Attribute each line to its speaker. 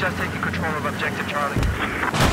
Speaker 1: just taking control of Objective Charlie.